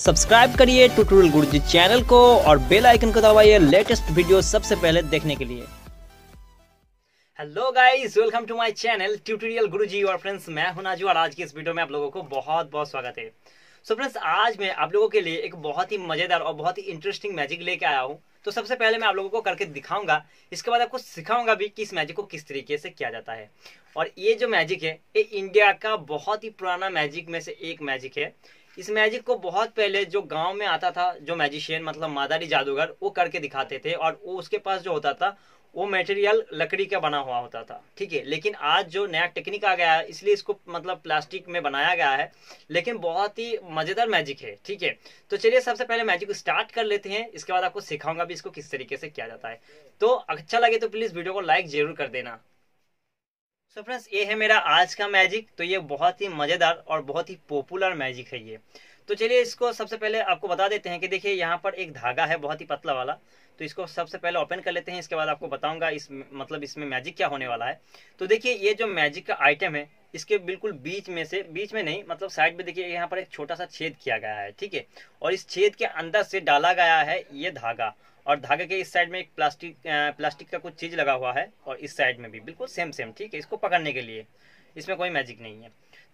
Subscribe करिए tutorial गुरुजी channel को और बेल आइकन को दबाइए लेटेस्ट वीडियो सबसे पहले देखने के लिए। Hello guys welcome to my channel tutorial Guruji और फ्रेंड्स मैं हूँ नाजू और आज की इस वीडियो में आप लोगों को बहुत बहुत स्वागत है। सो so फ्रेंड्स आज मैं आप लोगों के लिए एक बहुत ही मज़ेदार और बहुत ही इंटरेस्टिंग मैजिक लेके आया हूँ। तो सबसे पहले मैं आप लोगों को करके दिखाऊँगा, इसके बाद आपको सिखाऊँगा भी कि इस मैजिक को किस तरीके से किया जाता है। और ये जो मैजिक है, ये इंडिया का बहुत ही पुराना मैजिक में से एक मैजिक है। इस मैजिक को बहुत पहले जो गाँव में आता था, जो मैजिशियन मतलब मादारी जादूगर, वो करके दिखाते थे और वो उसके पास जो होता था, वो मटेरियल लकड़ी का बना हुआ होता था। ठीक है, लेकिन आज जो नया टेक्निक आ गया है, इसलिए इसको मतलब प्लास्टिक में बनाया गया है, लेकिन बहुत ही मज़ेदार मैजिक है। ठीक है तो चलिए सबसे पहले मैजिक को स्टार्ट कर लेते हैं, इसके बाद आपको सिखाऊँगा भी इसको किस तरीके से किया जाता है। तो अच्छा लगे तो प्लीज़ वीडियो को लाइक ज़रूर कर देना। सो so फ्रेंड्स ये है मेरा आज का मैजिक तो ये बहुत ही मज़ेदार और बहुत ही पॉपुलर मैजिक है ये। तो चलिए इसको सबसे पहले आपको बता देते हैं कि देखिए, यहाँ पर एक धागा है बहुत ही पतला वाला। तो इसको सबसे पहले ओपन कर लेते हैं, इसके बाद आपको बताऊँगा इस मतलब इसमें मैजिक क्या होने वाला है। तो देखिए, ये जो मैजिक का आइटम है, इसके बिल्कुल बीच में से, बीच में नहीं मतलब साइड में देखिए, यहाँ पर एक छोटा सा छेद किया गया है, ठीक है? और इस छेद के अंदर से डाला गया है ये धागा। और धागे के इस साइड में एक प्लास्टिक प्लास्टिक का कुछ चीज़ लगा हुआ है और इस साइड में भी। बिल्कुल सेम सेम ठीक है? इसको पकड़ने के लिए। इसमें कोई मैजिक नहीं है।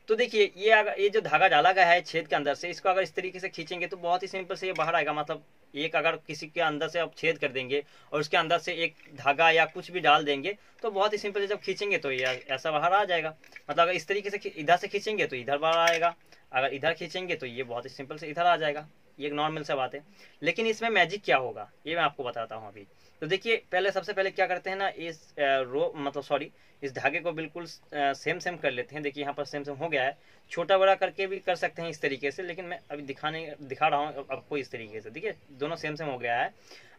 तो देखिए, ये अगर, ये जो धागा डाला गया है छेद के अंदर से, इसको अगर इस तरीके से खींचेंगे तो बहुत ही सिंपल से ये बाहर आएगा। मतलब एक अगर किसी के अंदर से आप छेद कर देंगे और उसके अंदर से एक धागा या कुछ भी डाल देंगे तो बहुत ही सिंपल से जब खींचेंगे तो ये ऐसा बाहर आ जाएगा। मतलब अगर इस तरीके से इधर से खींचेंगे तो इधर बाहर आएगा। अगर इधर खींचेंगे तो ये बहुत ही सिंपल से इधर आ जाएगा। ये नॉर्मल सा बात है। लेकिन इसमें मैजिक क्या होगा? ये मैं आपको बताता हूँ अभी। तो देखिए, पहले सबसे पहले क्या करते हैं ना, इस रो मतलब सॉरी इस धागे को बिल्कुल सेम सेम कर लेते हैं। देखिए, यहाँ पर सेम सेम हो गया है। छोटा बड़ा करके भी कर सकते हैं इस तरीके से, लेकिन मैं अभी दिखाने, दिखा रहा हूँ आपको इस तरीके से। देखिए, दोनों सेम सेम हो गया है।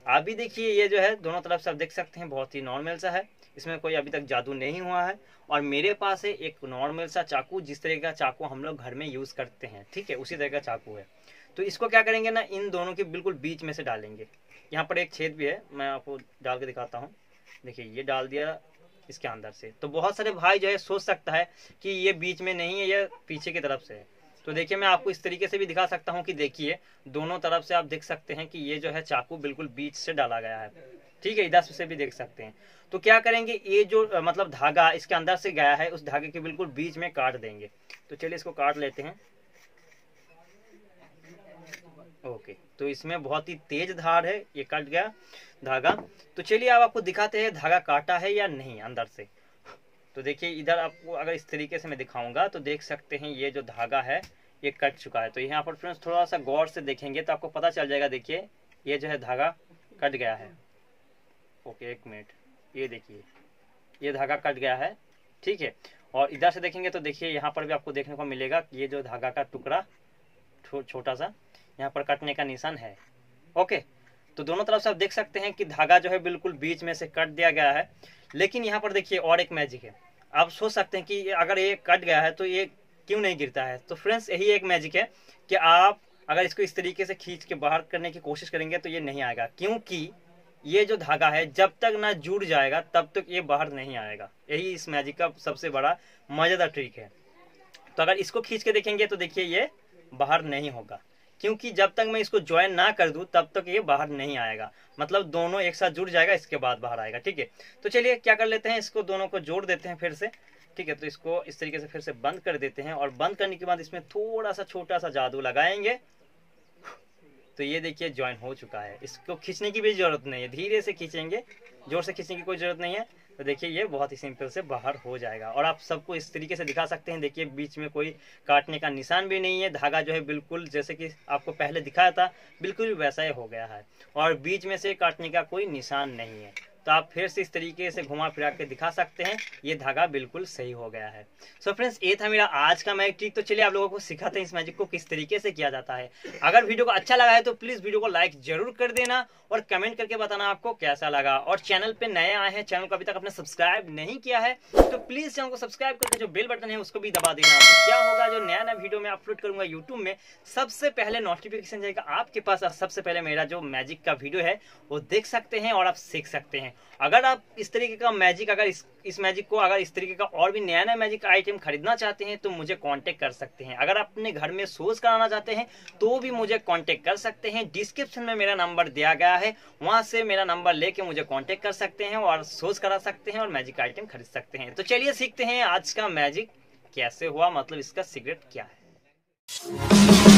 अभी देखिए, ये जो है, दोनों तरफ़ से आप देख सकते हैं, बहुत ही नॉर्मल सा है। इसमें कोई अभी तक जादू नहीं हुआ है। और मेरे पास है एक नॉर्मल सा चाकू, जिस तरह का चाकू हम लोग घर में यूज़ करते हैं। ठीक है, उसी तरह का चाकू है। तो इसको क्या करेंगे ना, इन दोनों के बिल्कुल बीच में से डालेंगे। यहाँ पर एक छेद भी है, मैं आपको डाल के दिखाता हूँ। देखिए, ये डाल दिया इसके अंदर से। तो बहुत सारे भाई जो है, सोच सकता है कि ये बीच में नहीं है, ये पीछे की तरफ़ से है। तो देखिए, मैं आपको इस तरीके से भी दिखा सकता हूँ कि देखिए, दोनों तरफ़ से आप देख सकते हैं कि ये जो है, चाकू बिल्कुल बीच से डाला गया है। ठीक है, इधर से भी देख सकते हैं। तो क्या करेंगे, ये जो मतलब धागा इसके अंदर से गया है, उस धागे के बिल्कुल बीच में काट देंगे। तो चलिए, इसको काट लेते हैं। ओके तो इसमें बहुत ही तेज धार है, ये कट गया धागा। तो चलिए अब आपको दिखाते हैं धागा काटा है या नहीं अंदर से। तो देखिए, इधर आपको अगर इस तरीके से मैं दिखाऊँगा तो देख सकते हैं ये जो धागा है, ये कट चुका है। तो यहाँ पर फ्रेंड्स थोड़ा सा गौर से देखेंगे तो आपको पता चल जाएगा, देखिए, ये जो है धागा कट गया है। ओके, एक मिनट, ये देखिए, ये धागा कट गया है, ठीक है। और इधर से देखेंगे तो देखिए, यहाँ पर भी आपको देखने को मिलेगा ये जो धागा का टुकड़ा छोटा सा यहाँ पर कटने का निशान है। ओके तो दोनों तरफ़ से आप देख सकते हैं कि धागा जो है बिल्कुल बीच में से कट दिया गया है, लेकिन यहाँ पर देखिए और एक मैजिक है। आप सोच सकते हैं कि अगर ये कट गया है तो ये क्यों नहीं गिरता है? तो फ्रेंड्स यही एक मैजिक है कि आप अगर इसको इस तरीके से खींच के बाहर करने की कोशिश करेंगे तो ये नहीं आएगा, क्योंकि ये जो धागा है, जब तक ना जुड़ जाएगा, तब तक ये बाहर नहीं आएगा। यही इस मैजिक का सबसे बड़ा मज़ेदार ट्रिक है। तो अगर इसको खींच के देखेंगे तो देखिए ये बाहर नहीं होगा। क्योंकि जब तक मैं इसको ज्वाइन ना कर दूँ, तब तक ये बाहर नहीं आएगा। मतलब दोनों एक साथ जुड़ जाएगा, इसके बाद बाहर आएगा, ठीक है? तो चलिए, क्या कर लेते हैं? इसको दोनों को जोड़ देते हैं फिर से, ठीक है? तो इसको इस तरीके से फिर से बंद कर देते हैं और बंद करने के बाद इसमें थोड़ा सा छोटा सा जादू लगाएँगे। तो ये देखिए ज्वाइन हो चुका है। इसको खींचने की भी ज़रूरत नहीं है। धीरे से खींचेंगे, ज़ोर से खींचने की कोई ज़रूरत नहीं है। तो देखिए, ये बहुत ही सिंपल से बाहर हो जाएगा। और आप सबको इस तरीके से दिखा सकते हैं। देखिए, बीच में कोई काटने का निशान भी नहीं है। धागा जो है बिल्कुल, जैसे कि आपको पहले दिखाया था, बिल्कुल वैसा ही हो गया है। और बीच में से काटने का कोई निशान नहीं है। तो आप फिर से इस तरीके से घुमा फिरा के दिखा सकते हैं। ये धागा बिल्कुल सही हो गया है। सो फ्रेंड्स ये था मेरा आज का मैजिक ट्रिक तो चलिए आप लोगों को सिखाते हैं इस मैजिक को किस तरीके से किया जाता है। अगर वीडियो को अच्छा लगा है तो प्लीज़ वीडियो को लाइक ज़रूर कर देना और कमेंट करके बताना आपको कैसा लगा। और चैनल पे नए आए हैं चैनल को अभी तक आपने सब्सक्राइब नहीं किया है तो प्लीज़ चैनल को सब्सक्राइब करके जो बेल बटन है उसको भी दबा देना। तो क्या होगा, जो नया नया वीडियो में अपलोड करूँगा यूट्यूब में, सबसे पहले नोटिफिकेशन जाएगा आपके पास सबसे पहले मेरा जो मैजिक का वीडियो है, वो देख सकते हैं और आप सीख सकते हैं। अगर आप इस तरीके का मैजिक अगर इस इस मैजिक को, अगर इस तरीके का और भी नया नया मैजिक आइटम खरीदना चाहते हैं तो मुझे कांटेक्ट कर सकते हैं। अगर आप अपने घर में सोच कराना चाहते हैं तो भी मुझे कांटेक्ट कर सकते हैं। डिस्क्रिप्शन में मेरा नंबर दिया गया है, वहाँ से मेरा नंबर लेके मुझे कॉन्टेक्ट कर सकते हैं और सोच करा सकते हैं और मैजिक आइटम खरीद सकते हैं। तो चलिए सीखते हैं आज का मैजिक कैसे हुआ मतलब इसका सीक्रेट क्या है?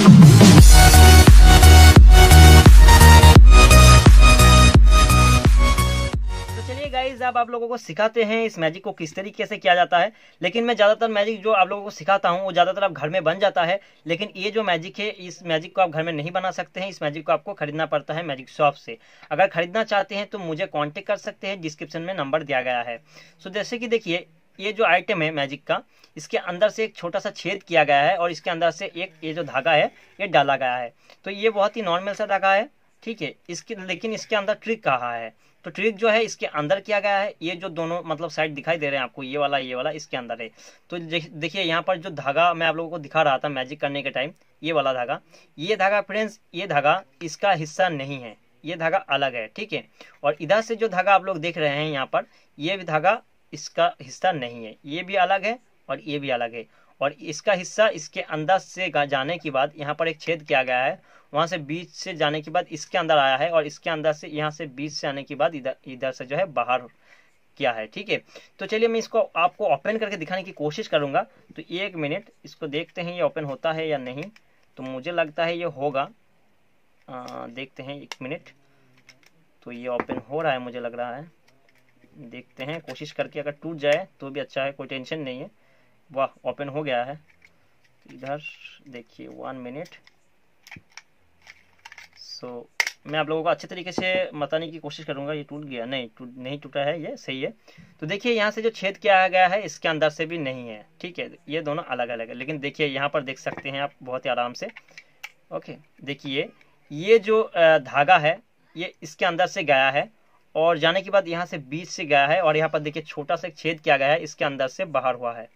गाइज़ अब आप लोगों को सिखाते हैं इस मैजिक को किस तरीके से किया जाता है। लेकिन मैं ज़्यादातर मैजिक जो आप लोगों को सिखाता हूँ, वो ज़्यादातर आप घर में बन जाता है। लेकिन ये जो मैजिक है, इस मैजिक को आप घर में नहीं बना सकते हैं। इस मैजिक को आपको खरीदना पड़ता है मैजिक शॉप से। अगर खरीदना चाहते हैं तो मुझे कॉन्टेक्ट कर सकते हैं। डिस्क्रिप्शन में नंबर दिया गया है। सो जैसे कि देखिए, ये जो आइटम है मैजिक का, इसके अंदर से एक छोटा सा छेद किया गया है और इसके अंदर से एक ये जो धागा है, ये डाला गया है। तो ये बहुत ही नॉर्मल सा धागा है। ठीक है, इसके, लेकिन इसके अंदर ट्रिक कहा है? तो ट्रिक जो है, इसके अंदर किया गया है। ये जो दोनों मतलब साइड दिखाई दे रहे हैं आपको, ये वाला ये वाला, इसके अंदर है। तो देखिए, यहाँ पर जो धागा मैं आप लोगों को दिखा रहा था मैजिक करने के टाइम ये वाला धागा। ये धागा फ्रेंड्स ये धागा इसका हिस्सा नहीं है। ये धागा अलग है, ठीक है? और इधर से जो धागा आप लोग देख रहे हैं यहाँ पर, ये भी धागा इसका हिस्सा नहीं है। ये भी अलग है और ये भी अलग है। और इसका हिस्सा इसके अंदर से जाने के बाद यहाँ पर एक छेद किया गया है। वहाँ से बीच से जाने के बाद इसके अंदर आया है और इसके अंदर से यहाँ से बीच से आने के बाद इधर इधर से जो है बाहर किया है ठीक है? तो चलिए मैं इसको आपको ओपन करके दिखाने की कोशिश करूँगा। तो एक मिनट इसको देखते हैं ये ओपन होता है या नहीं। तो मुझे लगता है ये होगा। आ, देखते हैं एक मिनट। तो ये ओपन हो रहा है मुझे लग रहा है। देखते हैं कोशिश करके अगर टूट जाए तो भी अच्छा है कोई टेंशन नहीं है। वाह ओपन हो गया है। इधर देखिए वन मिनट सो so, मैं आप लोगों को अच्छे तरीके से बताने की कोशिश करूँगा ये टूट गया। नहीं टूट नहीं टूटा है ये सही है। तो देखिए यहाँ से जो छेद किया गया है इसके अंदर से भी नहीं है ठीक है? ये दोनों अलग अलग है। लेकिन देखिए यहाँ पर देख सकते हैं आप बहुत ही आराम से। ओके देखिए ये जो धागा है ये इसके अंदर से गया है और जाने के बाद यहाँ से बीच से गया है और यहाँ पर देखिए छोटा सा छेद किया गया है इसके अंदर से बाहर हुआ है।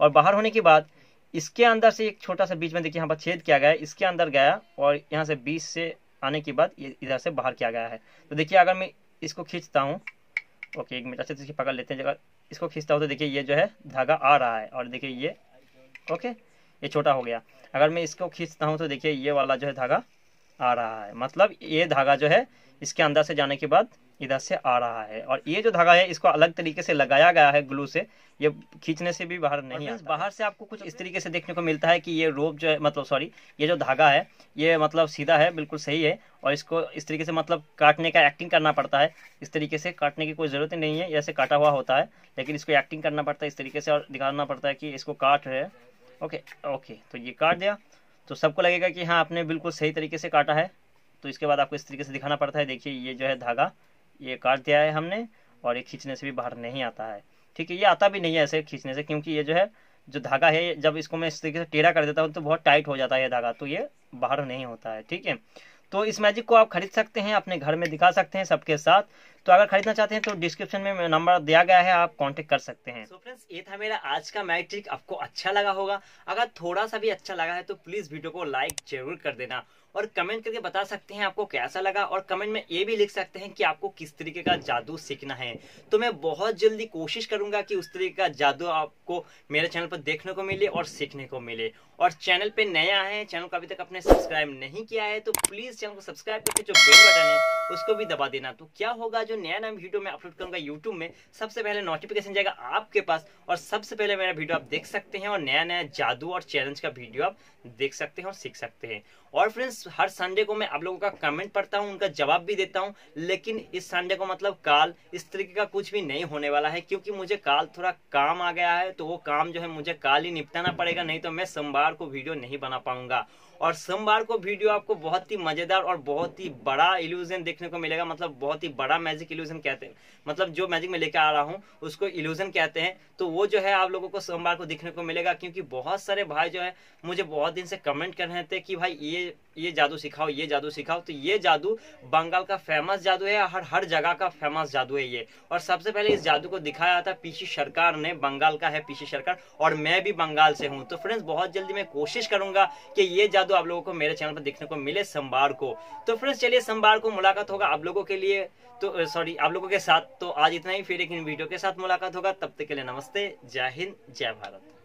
और बाहर होने के बाद इसके अंदर से एक छोटा सा बीच में देखिए यहाँ पर छेद किया गया है इसके अंदर गया और यहाँ से बीच से आने के बाद ये इधर से बाहर किया गया है। तो देखिए, अगर मैं इसको खींचता हूँ, ओके, एक मिनट, अच्छे से पकड़ लेते हैं। अगर इसको खींचता हूँ तो देखिए, ये जो है धागा आ रहा है और देखिए ये, ओके, ये छोटा हो गया। अगर मैं इसको खींचता हूँ तो देखिए, ये वाला जो है धागा आ रहा है। मतलब ये धागा जो है, इसके अंदर से जाने के बाद इधर से आ रहा है। और ये जो धागा है इसको अलग तरीके से लगाया गया है ग्लू से। ये खींचने से भी बाहर नहीं आता बाहर से आपको कुछ इस तरीके से देखने को मिलता है कि ये रोप जो है मतलब सॉरी ये जो धागा है ये मतलब सीधा है बिल्कुल सही है। और इसको इस तरीके से मतलब काटने का एक्टिंग करना पड़ता है। इस तरीके से काटने की कोई ज़रूरत नहीं है ऐसे काटा हुआ होता है। लेकिन इसको एक्टिंग करना पड़ता है इस तरीके से और दिखाना पड़ता है कि इसको काट रहे ओके ओके तो ये काट दिया। तो सबको लगेगा कि हाँ आपने बिल्कुल सही तरीके से काटा है। तो इसके बाद आपको इस तरीके से दिखाना पड़ता है। देखिए ये जो है धागा ये काट दिया है हमने और ये खींचने से भी बाहर नहीं आता है। ठीक है, ये आता भी नहीं है ऐसे खींचने से क्योंकि ये जो है, जो धागा है, जब इसको मैं इस तरीके से टेढ़ा कर देता हूँ तो बहुत टाइट हो जाता है ये धागा तो ये बाहर नहीं होता है। ठीक है तो इस मैजिक को आप खरीद सकते हैं, अपने घर में दिखा सकते हैं सबके साथ। तो अगर खरीदना चाहते हैं तो डिस्क्रिप्शन में नंबर दिया गया है, आप कांटेक्ट कर सकते हैं। तो फ्रेंड्स ये था मेरा आज का मैजिक आपको अच्छा लगा होगा। अगर थोड़ा सा भी अच्छा लगा है तो प्लीज़ वीडियो को लाइक ज़रूर कर देना और कमेंट करके बता सकते हैं आपको कैसा लगा और कमेंट में ये भी लिख सकते हैं कि आपको किस तरीके का जादू सीखना है। तो मैं बहुत जल्दी कोशिश करूँगा कि उस तरीके का जादू आपको मेरे चैनल पर देखने को मिले और सीखने को मिले। और चैनल पे नया है चैनल को अभी तक आपने सब्सक्राइब नहीं किया है तो प्लीज़ चैनल को सब्सक्राइब करके जो बेल बटन है उसको भी दबा देना। तो क्या होगा, जो नया नया वीडियो मैं अपलोड करूँगा यूट्यूब में, सबसे पहले नोटिफिकेशन जाएगा आपके पास और सबसे पहले मेरा वीडियो आप देख सकते हैं और नया नया जादू और चैलेंज का वीडियो आप देख सकते हैं और सीख सकते हैं। और फ्रेंड्स हर संडे को मैं आप लोगों का कमेंट पढ़ता हूँ, उनका जवाब भी देता हूँ, लेकिन इस संडे को मतलब काल इस तरीके का कुछ भी नहीं होने वाला है, क्योंकि मुझे काल थोड़ा काम आ गया है तो वो काम जो है मुझे काल ही निपटाना पड़ेगा, नहीं तो मैं सोमवार को वीडियो नहीं बना पाऊँगा। और सोमवार को वीडियो आपको बहुत ही मज़ेदार और बहुत ही बड़ा इल्यूजन देखने को मिलेगा मतलब बहुत ही बड़ा मैजिक इल्यूजन कहते हैं। मतलब जो मैजिक मैं लेकर आ रहा हूँ, उसको इल्यूजन कहते हैं। तो वो जो है आप लोगों को सोमवार को देखने को मिलेगा, क्योंकि बहुत सारे भाई जो है, मुझे बहुत दिन से कमेंट कर रहे थे कि भाई ये ये जादू सिखाओ, ये जादू सिखाओ तो ये जादू बंगाल का फ़ेमस जादू है हर हर जगह का फ़ेमस जादू है ये। और सबसे पहले इस जादू को दिखाया था पीछे सरकार ने, बंगाल का है पीछे सरकार, और मैं भी बंगाल से हूँ। तो फ्रेंड्स बहुत जल्दी मैं कोशिश करूँगा कि ये जादू आप लोगों को मेरे चैनल पर देखने को मिले सोमवार को। तो फ्रेंड्स चलिए सोमवार को मुलाकात होगा आप लोगों के लिए। तो सॉरी आप लोगों के साथ। तो आज इतना ही, फिर एक वीडियो के साथ मुलाकात होगा। तब तक के लिए नमस्ते, जय हिंद, जय भारत।